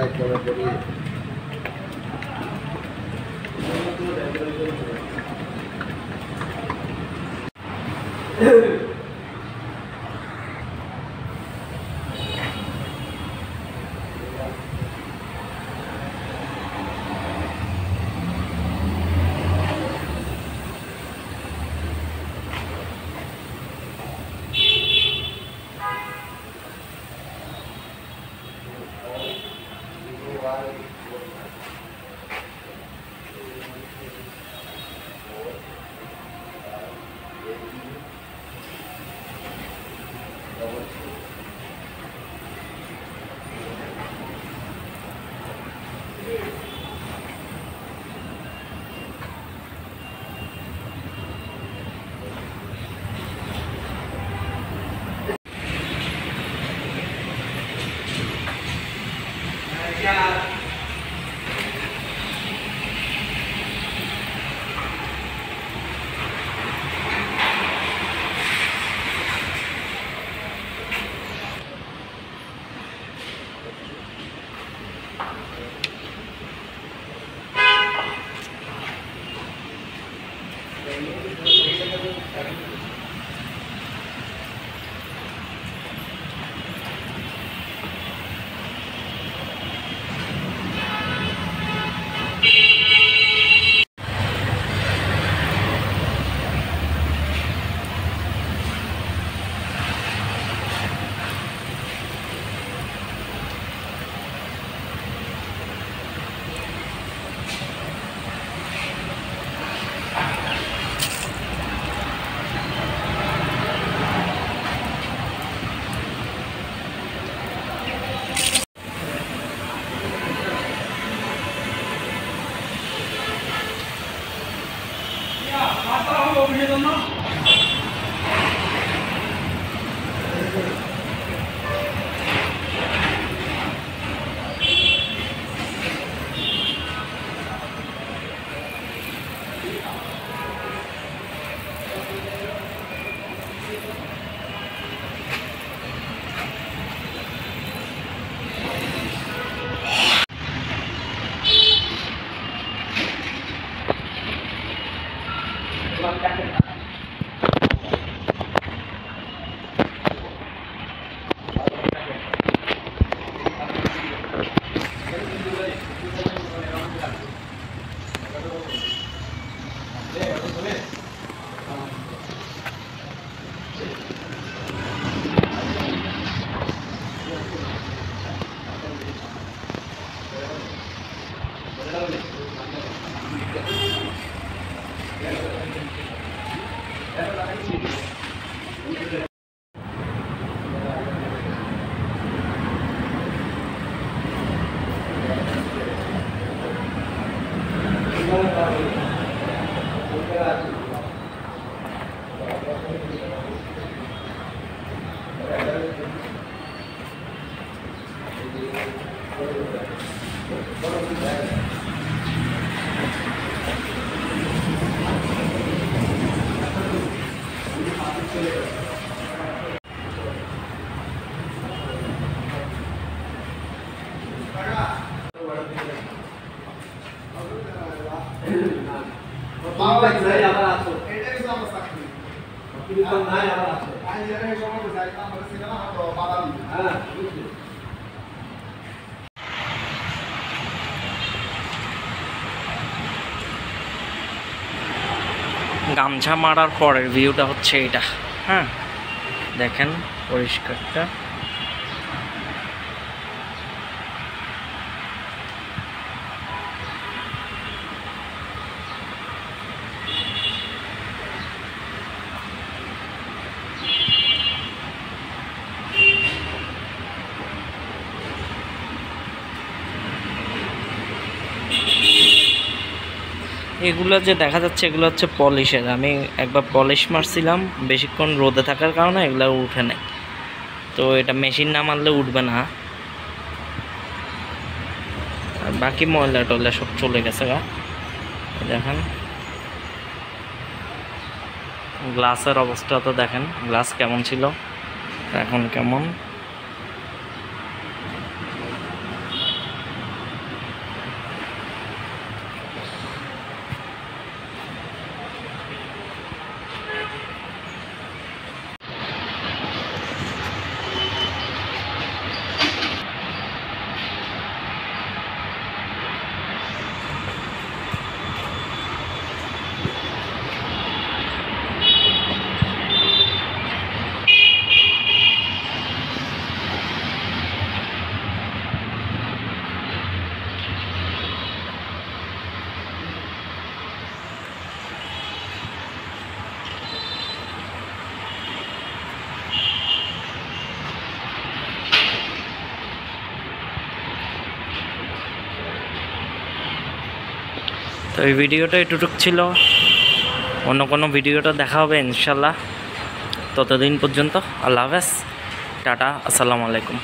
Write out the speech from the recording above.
like God গামছা মারার পরের ভিউটা হচ্ছে এটা হ্যাঁ? দেখেন পরিষ্কারটা। এগুলো যে দেখা যাচ্ছে এগুলো হচ্ছে পলিশের। আমি একবার পলিশ মারছিলাম, বেশিক্ষণ রোদে থাকার কারণে এগুলো উঠে নেয় তো এটা মেশিন না মারলে উঠবে না। আর বাকি ময়লা টয়লা সব চলে গেছে গা। দেখেন। গ্লাসের অবস্থা তো দেখেন, গ্লাস কেমন ছিল, এখন কেমন? এই ভিডিওটা এটুটুক ছিল। অন্য কোনো ভিডিওটা দেখা হবে ইনশাল্লাহ। ততদিন পর্যন্ত আল্লাহ হাফেজ। টাটা, আসসালামু আলাইকুম।